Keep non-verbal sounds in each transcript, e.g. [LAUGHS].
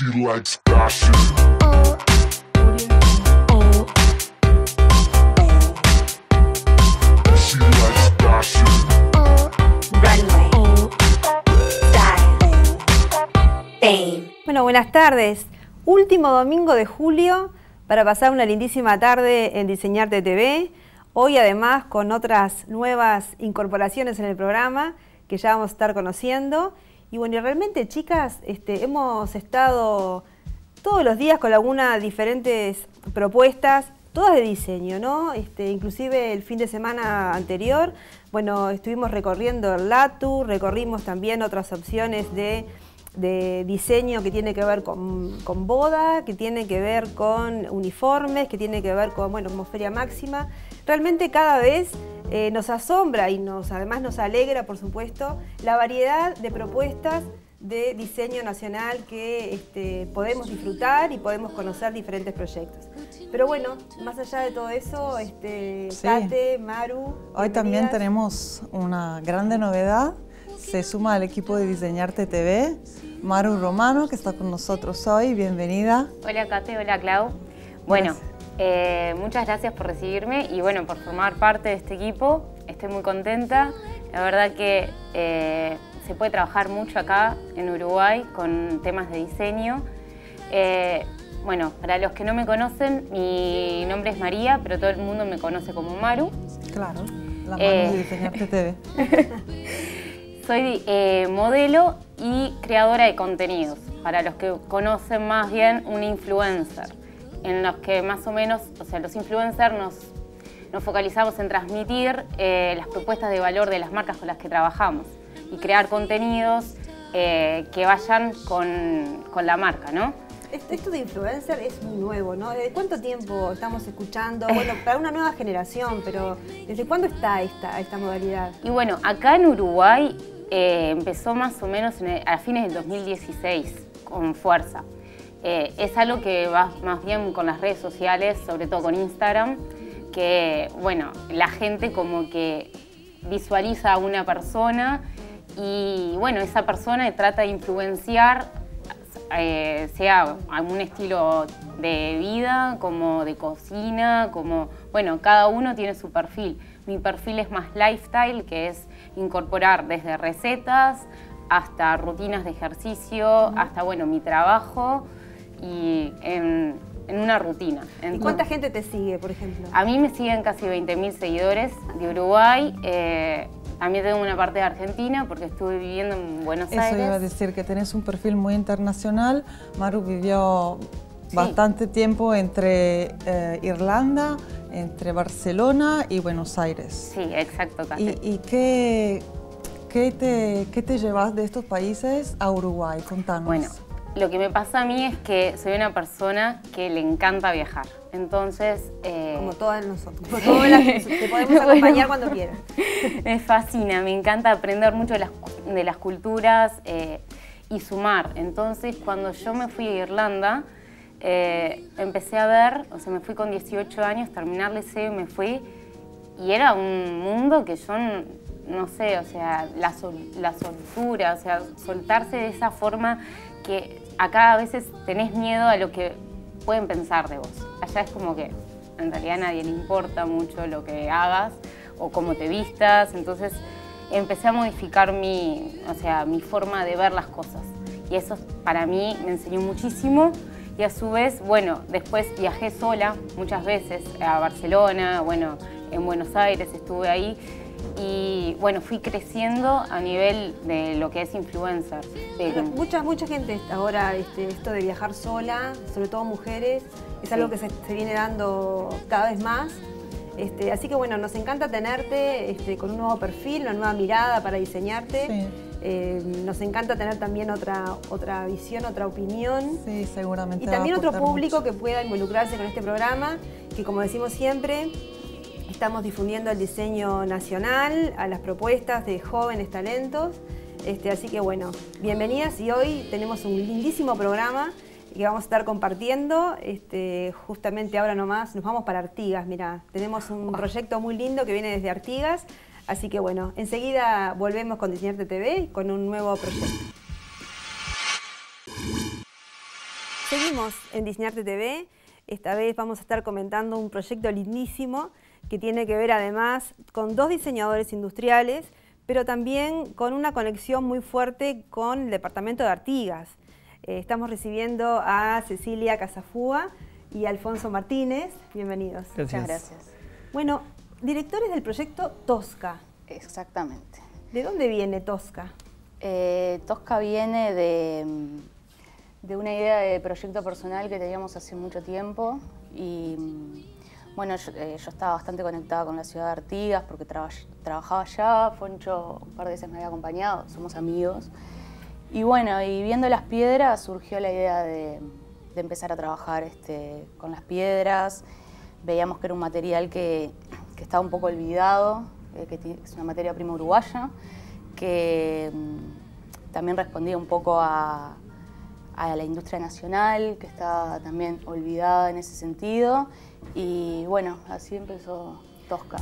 She likes fashion. She likes fashion. Runway. Style. Fame. Bueno, buenas tardes. Último domingo de julio para pasar una lindísima tarde en Diseñarte TV. Hoy además con otras nuevas incorporaciones en el programa que ya vamos a estar conociendo. Y bueno, y realmente chicas, este, hemos estado todos los días con algunas diferentes propuestas, todas de diseño, ¿no? Este, inclusive el fin de semana anterior, bueno, estuvimos recorriendo el LATU, recorrimos también otras opciones de, de diseño que tiene que ver con, con boda, que tiene que ver con uniformes, que tiene que ver con, bueno, como Feria Máxima. Realmente cada vez eh, nos asombra y nos, además nos alegra, por supuesto, la variedad de propuestas de diseño nacional que este, podemos disfrutar y podemos conocer diferentes proyectos. Pero bueno, más allá de todo eso, este, Sí. Maru. Hoy también tenemos una grande novedad. Se suma al equipo de Diseñarte TV, Maru Romano, que está con nosotros hoy. Bienvenida. Hola Kate, hola Clau. Bueno, Gracias. Eh, muchas gracias por recibirme y bueno, por formar parte de este equipo. Estoy muy contenta. La verdad que eh, se puede trabajar mucho acá en Uruguay con temas de diseño. Eh, bueno, para los que no me conocen, mi nombre es María, pero todo el mundo me conoce como Maru. Claro, la Eh. de Diseñarte TV. [LAUGHS] Soy modelo y creadora de contenidos. Para los que conocen más bien, una influencer. En los que más o menos, o sea, los influencers nos, nos focalizamos en transmitir eh, las propuestas de valor de las marcas con las que trabajamos y crear contenidos eh, que vayan con, con la marca, ¿no? Esto, de influencer es muy nuevo, ¿no? ¿Desde cuánto tiempo estamos escuchando? [LAUGHS] Bueno, para una nueva generación, pero ¿desde cuándo está esta, esta modalidad? Y bueno, acá en Uruguay eh, empezó más o menos en el- a fines del 2016 con fuerza. Eh, es algo que va más bien con las redes sociales, sobre todo con Instagram, que bueno, la gente como que visualiza a una persona y bueno, esa persona trata de influenciar eh, sea algún estilo de vida, como de cocina, como, bueno, cada uno tiene su perfil. Mi perfil es más lifestyle, que es incorporar desde recetas hasta rutinas de ejercicio, hasta, bueno, mi trabajo y en, en una rutina. ¿Y cuánta gente te sigue, por ejemplo? a mí me siguen casi 20.000 seguidores de Uruguay. eh, también tengo una parte de Argentina porque estuve viviendo en Buenos Eso Aires. iba a decir, que tenés un perfil muy internacional. Maru vivió bastante tiempo entre eh, Irlanda, entre Barcelona y Buenos Aires. Sí, exacto, Cate. ¿Y, y qué, qué, te, qué te llevas de estos países a Uruguay? Contanos. Bueno, lo que me pasa a mí es que soy una persona que le encanta viajar. Entonces, eh, Como todas nosotros. Como todas las- te podemos [LAUGHS] acompañar cuando quieras. me fascina, me encanta aprender mucho de las, de las culturas eh, y sumar. Entonces, cuando yo me fui a Irlanda, eh, empecé a ver, o sea, me fui con 18 años, terminar liceo y me fui, y era un mundo que yo, no sé, o sea, la, sol- la soltura, o sea, soltarse de esa forma que acá a veces tenés miedo a lo que pueden pensar de vos. Allá es como que en realidad a nadie le importa mucho lo que hagas o cómo te vistas, entonces empecé a modificar mi, o sea, mi forma de ver las cosas. Y eso para mí me enseñó muchísimo y a su vez, bueno, después viajé sola muchas veces a Barcelona, bueno, en Buenos Aires estuve ahí y bueno, fui creciendo a nivel de lo que es influencer. Pero mucha, mucha gente ahora, este, esto de viajar sola, sobre todo mujeres, es Sí. algo que se, se viene dando cada vez más. Este, así que bueno, nos encanta tenerte este, con un nuevo perfil, una nueva mirada para diseñarte. Sí. Eh, nos encanta tener también otra, otra visión, otra opinión. Sí, seguramente. Y también otro público mucho. que pueda involucrarse con este programa, que como decimos siempre, estamos difundiendo el diseño nacional, a las propuestas de jóvenes talentos. Este, así que bueno, bienvenidas y hoy tenemos un lindísimo programa que vamos a estar compartiendo. Este, justamente ahora nomás nos vamos para Artigas, mira, tenemos un proyecto muy lindo que viene desde Artigas. Así que bueno, enseguida volvemos con Diseñarte TV con un nuevo proyecto. seguimos en Diseñarte TV. Esta vez vamos a estar comentando un proyecto lindísimo que tiene que ver además con dos diseñadores industriales, pero también con una conexión muy fuerte con el departamento de Artigas. Eh, estamos recibiendo a Cecilia Casafúa y Alfonso Martínez. Bienvenidos. Gracias. Muchas gracias. Bueno, directores del proyecto Tosca. Exactamente. ¿De dónde viene Tosca? Eh, Tosca viene de, de una idea de proyecto personal que teníamos hace mucho tiempo y bueno, yo, eh, yo estaba bastante conectada con la ciudad de Artigas porque traba- trabajaba allá, Foncho un par de veces me había acompañado, somos amigos. Y bueno, y viendo las piedras surgió la idea de, empezar a trabajar este, con las piedras. Veíamos que era un material que, que estaba un poco olvidado, eh, que es una materia prima uruguaya, que mm, también respondía un poco a, a la industria nacional, que está también olvidada en ese sentido. Y bueno, así empezó Tosca.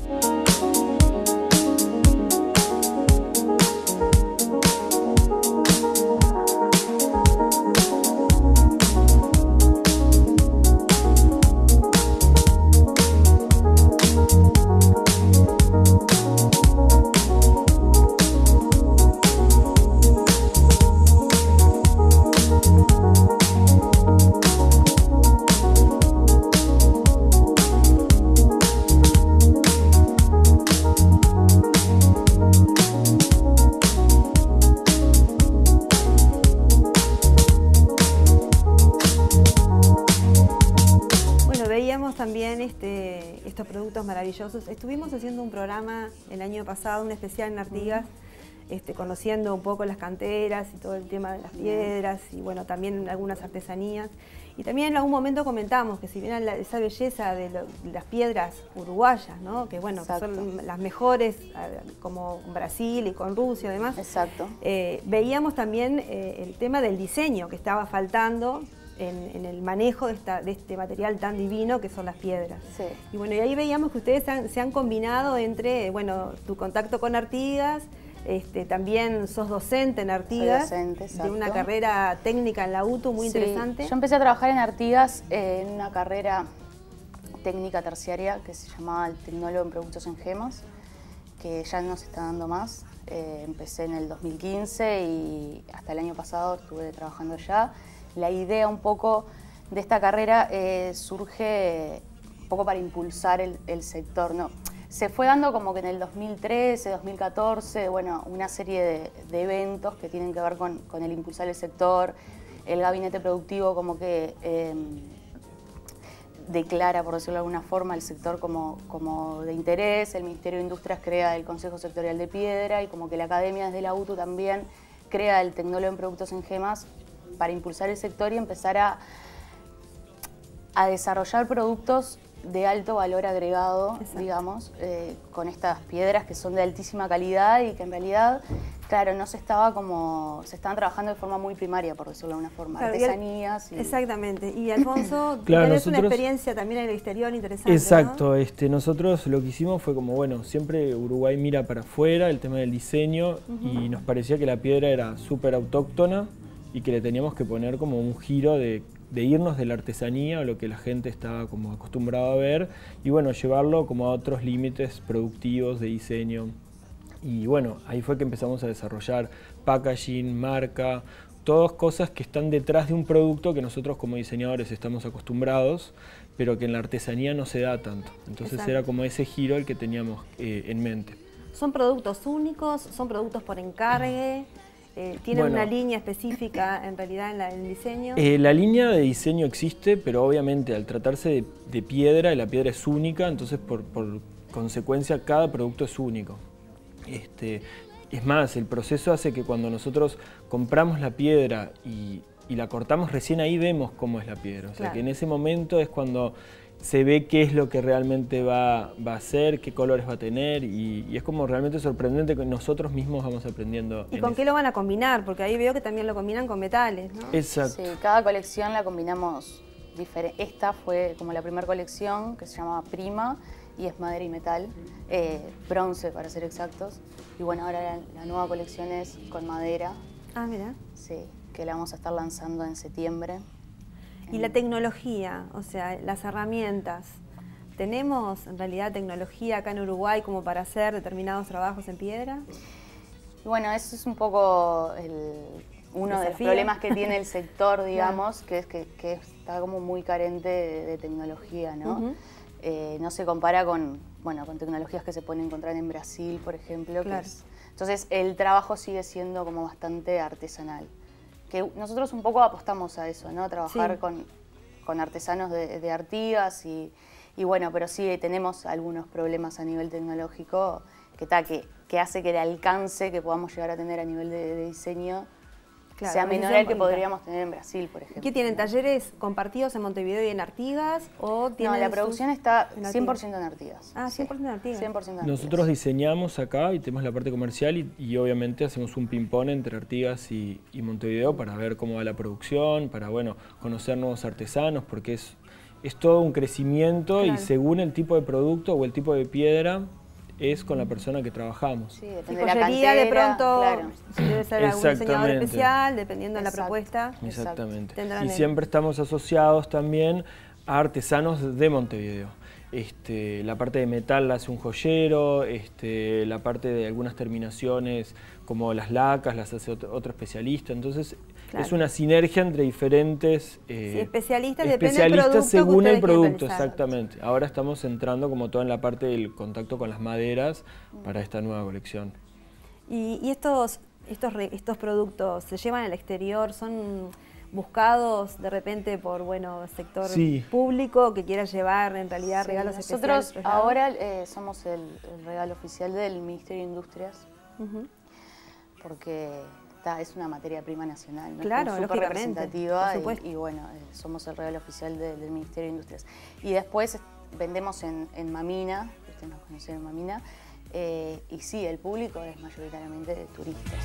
Maravillosos. Estuvimos haciendo un programa el año pasado, un especial en Artigas, este, conociendo un poco las canteras y todo el tema de las piedras y bueno, también algunas artesanías. Y también en algún momento comentamos que si bien la- esa belleza de, lo- de las piedras uruguayas, ¿no? que bueno, que son las mejores, como con Brasil y con Rusia además, Exacto. eh, veíamos también eh, el tema del diseño que estaba faltando en, en el manejo de, esta- de este material tan divino que son las piedras. Sí. Y bueno, y ahí veíamos que ustedes han- se han combinado entre, bueno, tu contacto con Artigas, este, también sos docente en Artigas, docente, de una carrera técnica en la UTU muy Sí, interesante. Yo empecé a trabajar en Artigas eh, en una carrera técnica terciaria que se llamaba el Tecnólogo en Productos en Gemas, que ya no se está dando más. Eh, empecé en el 2015 y hasta el año pasado estuve trabajando allá. La idea un poco de esta carrera eh, surge un poco para impulsar el, sector. ¿no? Se fue dando como que en el 2013, 2014, bueno, una serie de, eventos que tienen que ver con, con el impulsar el sector, el gabinete productivo como que eh, declara, por decirlo de alguna forma, el sector como, como de interés, el Ministerio de Industrias crea el Consejo Sectorial de Piedra y como que la Academia desde la UTU también crea el Tecnólogo en Productos en Gemas para impulsar el sector y empezar a, a desarrollar productos de alto valor agregado, digamos, eh, con estas piedras que son de altísima calidad y que en realidad, claro, no se estaba como, se estaban trabajando de forma muy primaria, por decirlo de alguna forma, Claro, y al- artesanías. y- Exactamente. Y Alfonso, [CLEARS THROAT] Claro, tenés una experiencia también en el exterior interesante. ¿no? Exacto, este, nosotros lo que hicimos fue como, bueno, siempre Uruguay mira para afuera el tema del diseño y nos parecía que la piedra era súper autóctona y que le teníamos que poner como un giro de, de irnos de la artesanía o lo que la gente estaba como acostumbrada a ver y bueno, llevarlo como a otros límites productivos de diseño. Y bueno, ahí fue que empezamos a desarrollar packaging, marca, todas cosas que están detrás de un producto que nosotros como diseñadores estamos acostumbrados, pero que en la artesanía no se da tanto. Entonces Exacto. era como ese giro el que teníamos eh, en mente. ¿Son productos únicos? ¿Son productos por encargue? Eh, ¿Tienen Bueno. una línea específica en realidad en, la- en el diseño? Eh, la línea de diseño existe, pero obviamente al tratarse de, de piedra, y la piedra es única, entonces por, por consecuencia cada producto es único. Este, es más, el proceso hace que cuando nosotros compramos la piedra y, y la cortamos, recién ahí vemos cómo es la piedra. O sea Claro. que en ese momento es cuando se ve qué es lo que realmente va, va a ser, qué colores va a tener, y, y es como realmente sorprendente que nosotros mismos vamos aprendiendo. ¿Y con eso. qué lo van a combinar? Porque ahí veo que también lo combinan con metales, ¿no? Exacto. Sí, cada colección la combinamos diferente. Esta fue como la primera colección que se llamaba Prima y es madera y metal, eh, bronce para ser exactos. Y bueno, ahora la, la nueva colección es con madera, Ah, mira. sí, que la vamos a estar lanzando en septiembre. Y la tecnología, o sea, las herramientas. ¿Tenemos en realidad tecnología acá en Uruguay como para hacer determinados trabajos en piedra? Bueno, eso es un poco el- uno de los problemas que tiene el [LAUGHS] sector, digamos, que es que, que está como muy carente de, de tecnología, ¿no? Eh, no se compara con, bueno, con tecnologías que se pueden encontrar en Brasil, por ejemplo. que Claro. es- entonces, el trabajo sigue siendo como bastante artesanal. Que nosotros un poco apostamos a eso, ¿no? Trabajar Sí. con, con artesanos de, de Artigas y, y bueno, pero sí tenemos algunos problemas a nivel tecnológico que, ta, que, que hace que el alcance que podamos llegar a tener a nivel de, de diseño Claro, sea menor al que podríamos tener en Brasil, por ejemplo. ¿Qué tienen? ¿Talleres compartidos en Montevideo y en Artigas? ¿O No, la producción está en 100% en Artigas. Ah, sí. 100% en Artigas. 100% en Nosotros Artigas. diseñamos acá y tenemos la parte comercial y, y obviamente hacemos un ping-pong entre Artigas y, y Montevideo para ver cómo va la producción, para bueno, conocer nuevos artesanos, porque es, es todo un crecimiento y según el tipo de producto o el tipo de piedra es con la persona que trabajamos. Sí, Sí, depende de la joyería de cantera, pronto, claro. si debe ser algún diseñador Exactamente. especial, dependiendo de la propuesta. Exactamente. Tendrán Y el- siempre estamos asociados también a artesanos de Montevideo. Este, la parte de metal la hace un joyero, este, la parte de algunas terminaciones como las lacas las hace otro, otro especialista. Entonces Claro. es una sinergia entre diferentes eh, Sí, especialistas, depende del especialistas según el producto, exactamente. Ahora estamos entrando como todo en la parte del contacto con las maderas para esta nueva colección. Y, y estos, estos, re- estos productos se llevan al exterior, son buscados de repente por bueno sector Sí. público que quiera llevar en realidad Sí, regalos Nosotros especiales. trasladados? ahora eh, somos el, el regalo oficial del Ministerio de Industrias porque es una materia prima nacional, ¿no? Claro, súper representativa por y- bueno, eh, somos el regalo oficial de- del Ministerio de Industrias. Y después vendemos en, en Mamina, ustedes nos conocen en Mamina, eh, y sí, el público es mayoritariamente de turistas.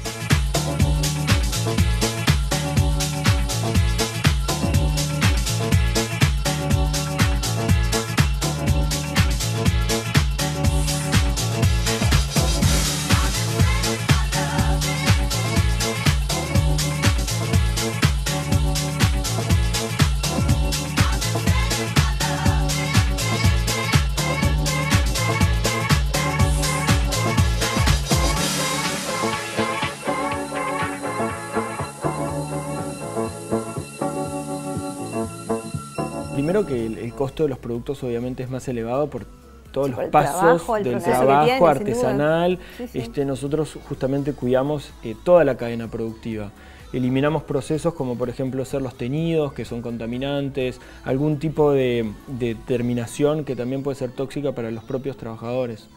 Costo de los productos obviamente es más elevado por todos Sí, los por pasos trabajo, del trabajo tiene, artesanal. Sí, sí. Este, nosotros justamente cuidamos eh, toda la cadena productiva. Eliminamos procesos como por ejemplo ser los teñidos, que son contaminantes, algún tipo de, de terminación que también puede ser tóxica para los propios trabajadores.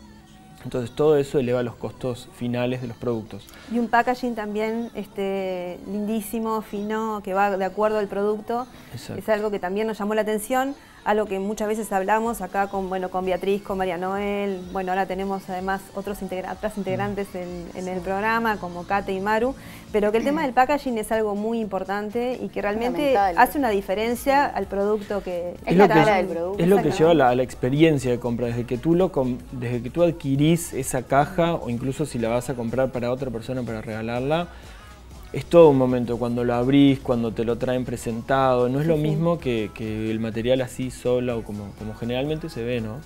Entonces todo eso eleva los costos finales de los productos. Y un packaging también este, lindísimo, fino, que va de acuerdo al producto. Exacto. Es algo que también nos llamó la atención, algo que muchas veces hablamos acá con, bueno, con Beatriz, con María Noel. Bueno, ahora tenemos además otros integra- otras integrantes en, en el programa, como Kate y Maru. Pero que el tema del packaging es algo muy importante y que realmente hace una diferencia al producto que Es la lo que- cara del producto. Es lo que lleva a la, a la experiencia de compra, desde que, tú lo com- desde que tú adquirís esa caja o incluso si la vas a comprar para otra persona para regalarla, es todo un momento cuando lo abrís, cuando te lo traen presentado, no es lo mismo que, que el material así sola o como, como generalmente se ve, ¿no?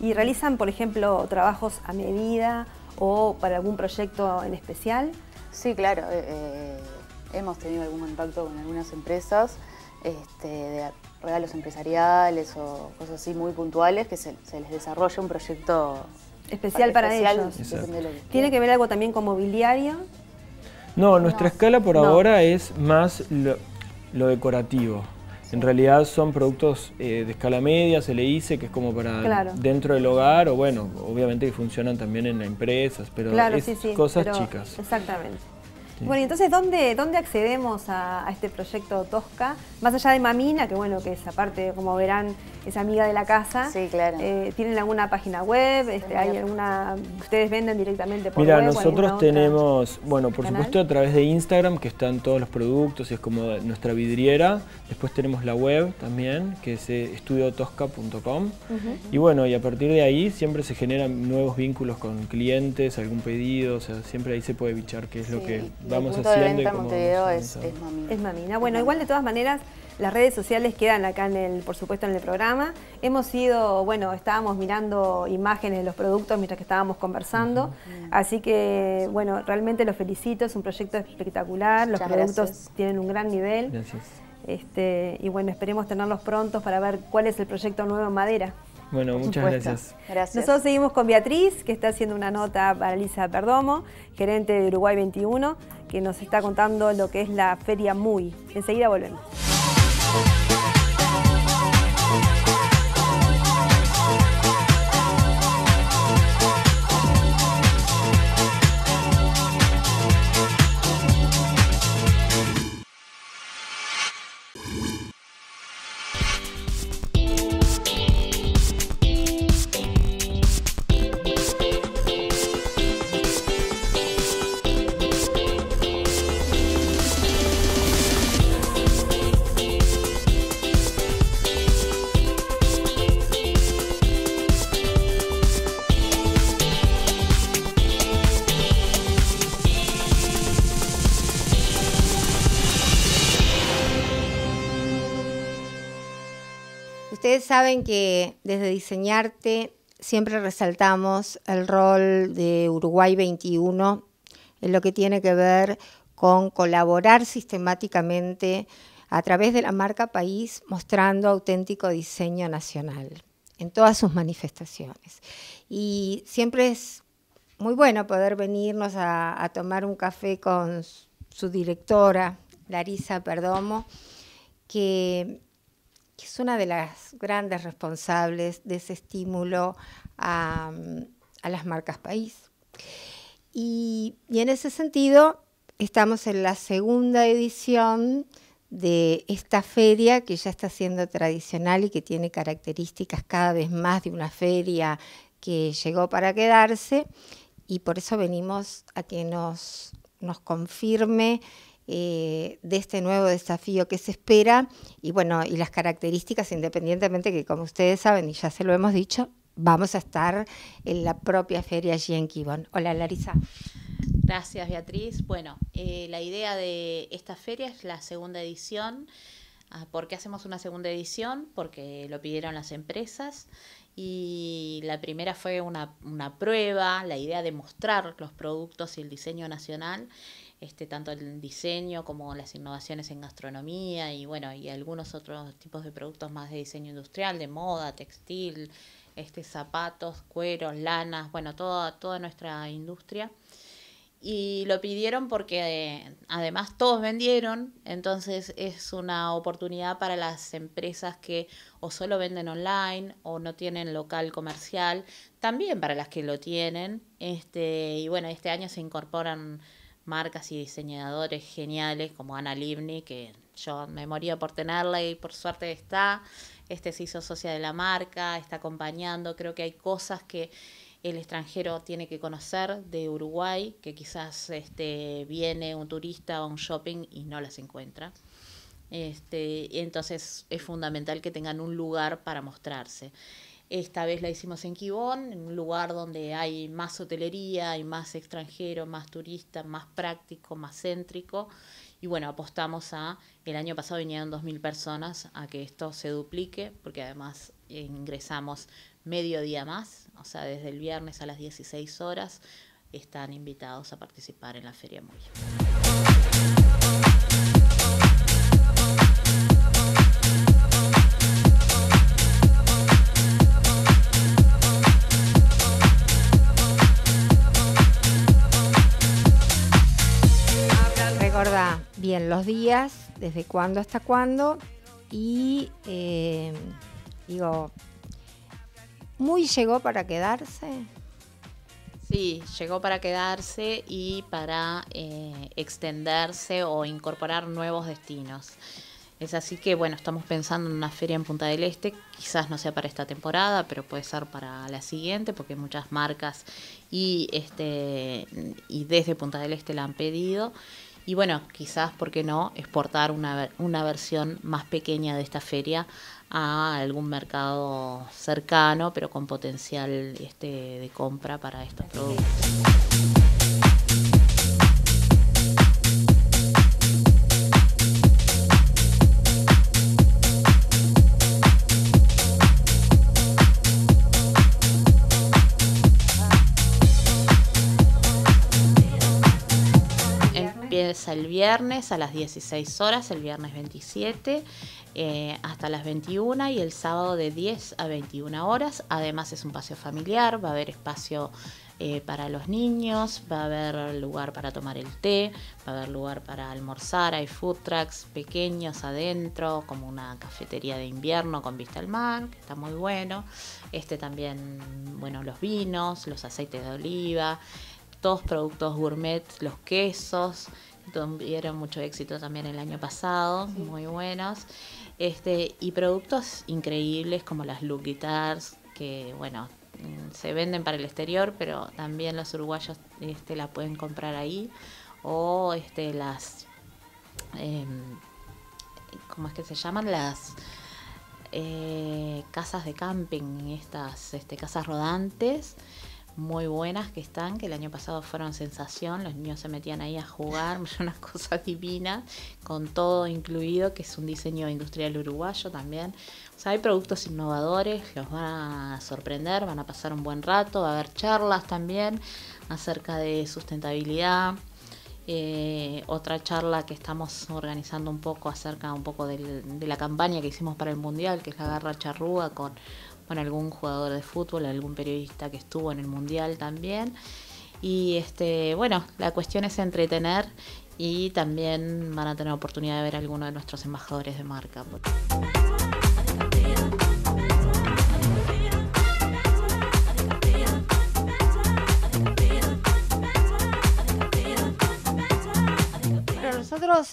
Y realizan, por ejemplo, trabajos a medida o para algún proyecto en especial. Sí, claro. eh, eh, hemos tenido algún contacto con algunas empresas este, de regalos empresariales o cosas así muy puntuales que se, se les desarrolla un proyecto Especial para ellos. lo que ¿Tiene que ver algo también con mobiliario? No, nuestra escala por No. ahora es más lo, lo decorativo. En realidad son productos eh, de escala media, se le dice, que es como para Claro. dentro del hogar, o bueno, obviamente que funcionan también en empresas, pero claro, es sí, sí. cosas pero- chicas. Exactamente. Sí. Bueno, y entonces, ¿dónde, ¿dónde accedemos a, a este proyecto Tosca? Más allá de Mamina, que bueno, que es aparte, como verán, es amiga de la casa. Sí, claro. Eh, ¿Tienen alguna página web? Este, ¿Hay alguna, ustedes venden directamente por Mira, web alguna nosotros otra? tenemos, bueno, por canal? supuesto a través de Instagram, que están todos los productos y es como nuestra vidriera. Después tenemos la web también, que es eh, estudiotosca.com. Y bueno, y a partir de ahí siempre se generan nuevos vínculos con clientes, algún pedido, o sea, siempre ahí se puede bichar qué es lo que vamos el punto haciendo de venta en Montevideo es, es Mamina. Es Mamina. Bueno, igual de todas maneras, Las redes sociales quedan acá, en el, por supuesto, en el programa. Hemos ido, bueno, estábamos mirando imágenes de los productos mientras que estábamos conversando. Así que, bueno, realmente los felicito, es un proyecto espectacular. Los Muchas productos gracias. tienen un gran nivel. Gracias. Este, y bueno, esperemos tenerlos prontos para ver cuál es el proyecto nuevo en madera. Bueno, Por muchas supuesto. gracias. Gracias. Nosotros seguimos con Beatriz, que está haciendo una nota para Lisa Perdomo, gerente de Uruguay 21, que nos está contando lo que es la Feria Muy. Enseguida volvemos. Saben que desde Diseñarte siempre resaltamos el rol de Uruguay 21 en lo que tiene que ver con colaborar sistemáticamente a través de la marca país mostrando auténtico diseño nacional en todas sus manifestaciones. Y siempre es muy bueno poder venirnos a, tomar un café con su directora, Larisa Perdomo, que que es una de las grandes responsables de ese estímulo a, a las marcas país. Y, en ese sentido, estamos en la segunda edición de esta feria que ya está siendo tradicional y que tiene características cada vez más de una feria que llegó para quedarse y por eso venimos a que nos confirme eh, de este nuevo desafío que se espera y bueno, y las características, independientemente que como ustedes saben y ya se lo hemos dicho, vamos a estar en la propia feria allí en Kibon. Hola Larisa. Gracias Beatriz. Bueno, eh, la idea de esta feria es la segunda edición. Ah, ¿Por qué hacemos una segunda edición? Porque lo pidieron las empresas y la primera fue una, una prueba, la idea de mostrar los productos y el diseño nacional este, tanto el diseño como las innovaciones en gastronomía y bueno, y algunos otros tipos de productos más de diseño industrial, de moda, textil, este, zapatos, cueros, lanas, bueno, toda, toda nuestra industria. Y lo pidieron porque eh, además todos vendieron, entonces es una oportunidad para las empresas que o solo venden online o no tienen local comercial, también para las que lo tienen. Este, y bueno, este año se incorporan marcas y diseñadores geniales como Ana Livni, que yo me moría por tenerla y por suerte está. Este se hizo socia de la marca, está acompañando. Creo que hay cosas que el extranjero tiene que conocer de Uruguay, que quizás este, viene un turista a un shopping y no las encuentra. Este, entonces es fundamental que tengan un lugar para mostrarse. Esta vez la hicimos en Quibón, en un lugar donde hay más hotelería, hay más extranjero, más turista, más práctico, más céntrico. Y bueno, apostamos a, el año pasado vinieron 2.000 personas, a que esto se duplique, porque además ingresamos medio día más, o sea, desde el viernes a las 16 horas están invitados a participar en la Feria Muy. Bien los días, desde cuándo hasta cuándo y eh, digo, muy llegó para quedarse. Sí, llegó para quedarse y para eh, extenderse o incorporar nuevos destinos. Es así que, bueno, estamos pensando en una feria en Punta del Este, quizás no sea para esta temporada, pero puede ser para la siguiente, porque muchas marcas y, este, y desde Punta del Este la han pedido. Y bueno, quizás, ¿por qué no?, exportar una, una versión más pequeña de esta feria a algún mercado cercano, pero con potencial este, de compra para estos productos. Empieza el viernes a las 16 horas, el viernes 27, eh, hasta las 21 y el sábado de 10 a 21 horas. Además es un paseo familiar, va a haber espacio eh, para los niños, va a haber lugar para tomar el té, va a haber lugar para almorzar, hay food trucks pequeños adentro, como una cafetería de invierno con vista al mar, que está muy bueno. Este también, bueno, los vinos, los aceites de oliva, todos productos gourmet, los quesos, tuvieron mucho éxito también el año pasado, muy buenos. Este, y productos increíbles como las Look Guitars, que bueno, Mm, se venden para el exterior, pero también los uruguayos este, la pueden comprar ahí. O este, las. Eh, ¿Cómo es que se llaman? Las eh, casas de camping, estas este, casas rodantes muy buenas que están, que el año pasado fueron sensación, los niños se metían ahí a jugar, [LAUGHS] una cosa divina, con todo incluido, que es un diseño industrial uruguayo también. O sea, hay productos innovadores, los van a sorprender, van a pasar un buen rato, va a haber charlas también acerca de sustentabilidad. Eh, otra charla que estamos organizando un poco acerca un poco de la campaña que hicimos para el Mundial, que es la garra charrúa con con algún jugador de fútbol, algún periodista que estuvo en el mundial también. Y este, bueno, la cuestión es entretener y también van a tener oportunidad de ver a alguno de nuestros embajadores de marca.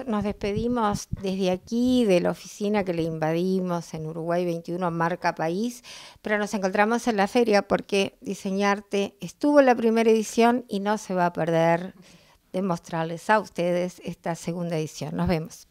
Nos despedimos desde aquí, de la oficina que le invadimos en Uruguay 21, marca país, pero nos encontramos en la feria porque Diseñarte estuvo en la primera edición y no se va a perder de mostrarles a ustedes esta segunda edición. Nos vemos.